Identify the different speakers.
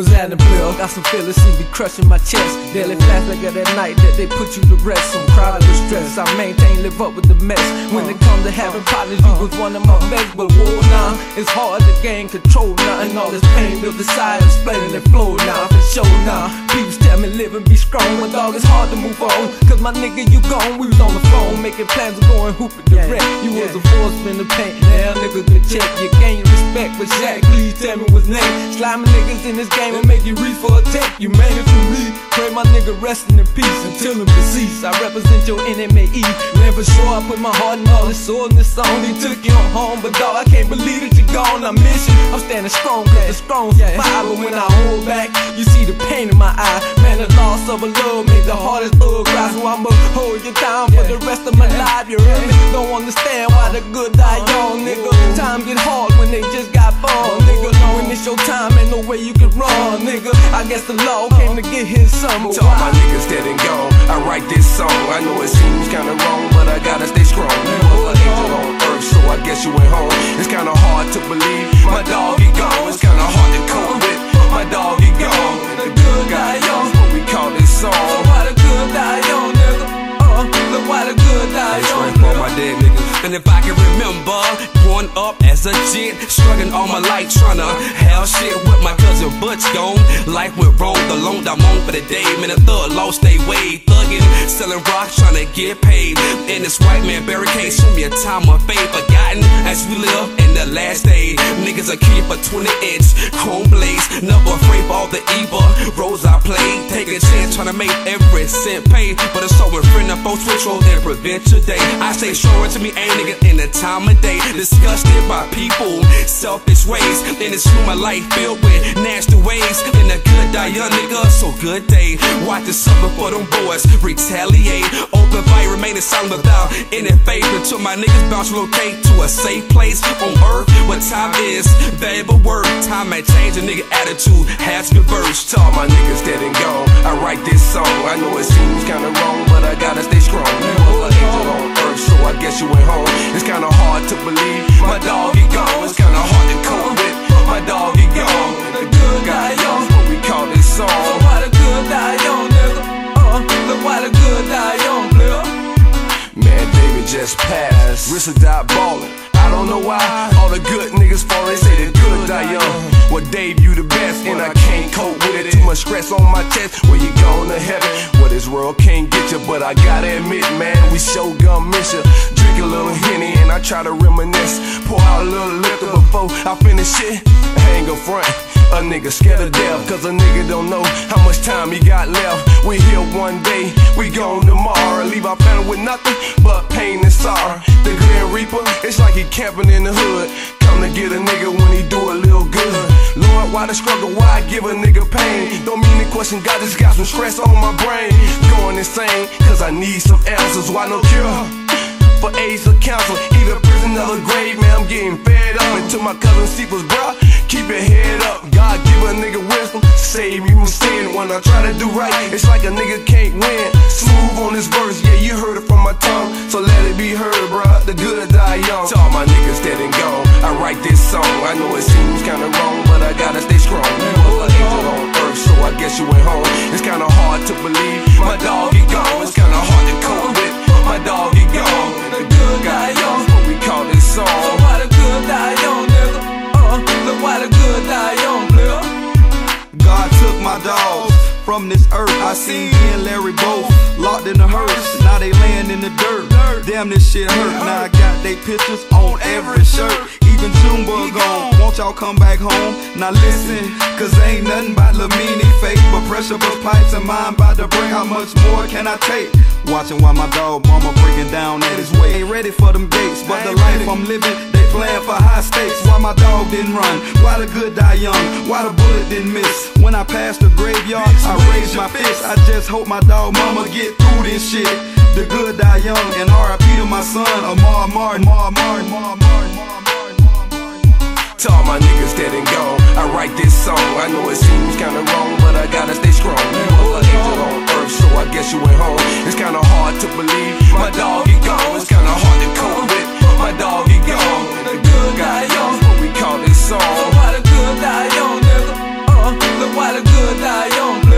Speaker 1: was at the blue. Got some feelings, see me crushing my chest. Daily flashback of that night that they put you to rest. Some crowded with stress. I maintain, live up with the mess. When it comes to having partners, you was one of my best. But whoa, now it's hard to gain control now. And all this pain built desire, explaining it flow now. For sure now. Live and be strong. But dog, it's hard to move on. Cause my nigga, you gone. We was on the phone making plans of going hooping the direct. You was a force in the paint. Now niggas can check. You gain respect. But Shaq, please tell me what's name. Slamming niggas in this game and make you reach for a take. You made it for me. Pray my nigga resting in peace until him deceased. I represent your enemy. Never sure I put my heart and all this soul in this song. He took you home, but dog, I can't believe that you're gone. I miss you. I'm standing strong, cause the strong survive. But when I hold back, you see the pain in my eye. Man, loss of a love made the hardest thug cry. So I'ma hold you down for the rest of my life. You me? Don't understand why the good die young, nigga. Time get hard when they just got born, nigga. When it's your time, ain't no way you can run, nigga. I guess the law came to get his son.
Speaker 2: To all my niggas dead and gone,
Speaker 3: if I can remember growing up as a kid, struggling all my life, trying to hell shit with my cousin Butch gone. Life went wrong, the loan I'm on for the day. Man, the thug lost they way, thugging, selling rocks, trying to get paid. And this white man barricade, show me a time of faith, forgotten as we live in the last day. Niggas are keep a 20 inch chrome blaze, never afraid for all the evil roles I played. Take a chance, trying to make every cent pay. But it's so switch roles and prevent your day. I say sure to me, ain't nigga in the time of day. Disgusted by people, selfish ways. And it's through my life filled with nasty ways. And a good die young nigga, so good day. Watch the suffer for them boys, retaliate. Open fight, remaining silent without any favor. Till my niggas bounce relocate to a safe place on earth. What time is valuable word. Time may change, a nigga attitude has reversed.
Speaker 2: To all my niggas dead and gone, I write this song. I know it seems kinda wrong, but I gotta stay You was an angel on earth, so I guess you went home. It's kinda hard to believe my dog he gone. It's kinda hard to cope with my dog he gone.
Speaker 1: The good die young.
Speaker 2: That's what we call this
Speaker 1: So
Speaker 2: song.
Speaker 1: why the good die young, nigga? Uh, look why the good die young, player.
Speaker 2: Man, David just passed. Rissa died ballin'. I don't know why. All the good niggas fall, they say the good die young. Well, Dave, you the best, and I can't cope with it. Too much stress on my chest. Where you going to heaven? This world can't get you, but I gotta admit, man, we sure gon' miss you. Drink a little henny, and I try to reminisce. Pour out a little liquor before I finish it. Hang a front. A nigga scared of death, cause a nigga don't know how much time he got left. We here one day, we gone tomorrow. Leave our family with nothing but pain and sorrow. The Grim Reaper, it's like he camping in the hood. Come to get a nigga when he do a little good. Lord, why the struggle? Why give a nigga pain? Don't mean to question God, just got some stress on my brain. Going insane, cause I need some answers. Why no cure? For AIDS or counsel, either prison or the grave, man, I'm getting fed up. To my cousin Cephas, bruh, keep your head up. God give a nigga wisdom, save me from sin. When I try to do right, it's like a nigga can't win. Smooth on this verse, yeah, you heard it from my tongue, so let it be heard, bruh. The good die young. To all my niggas dead and gone, I write this song. I know it seems kinda wrong, but I gotta stay strong. You was an angel on earth, so I guess you went home. It's kinda hard to believe my dog he gone. It's kinda hard to cope with
Speaker 4: I seen me and Larry both locked in the hearse. Now they laying in the dirt. Damn, this shit hurt. Now I got they pictures on every shirt. Even Junebug gone. Won't y'all come back home? Now listen, cause ain't nothing but Lamini fake. But pressure bust pipes and mine about to break. How much more can I take? Watching while my dog mama breaking down at his way. Ain't ready for them gates, but the life I'm living, they playing for high stakes. Why my dog didn't run? Why the good die young? Why the bullet didn't miss? When I passed the graveyard, I raised my fist. I just hope my dog mama get through this shit. The good die young, and R.I.P. to my son, Amar Martin. Amar Martin. Amar Martin. Amar Martin.
Speaker 2: To all my niggas dead and gone, I write this song. I know it seems kinda wrong, but I gotta stay strong. You was an angel on earth, so I guess you went home. It's kinda hard to believe my dog he gone. It's kinda hard to cope with my dog, he gone.
Speaker 1: The good die young,
Speaker 2: what we call this song.
Speaker 1: So
Speaker 2: why the good die young, nigga?
Speaker 1: Uh, look why the good die young.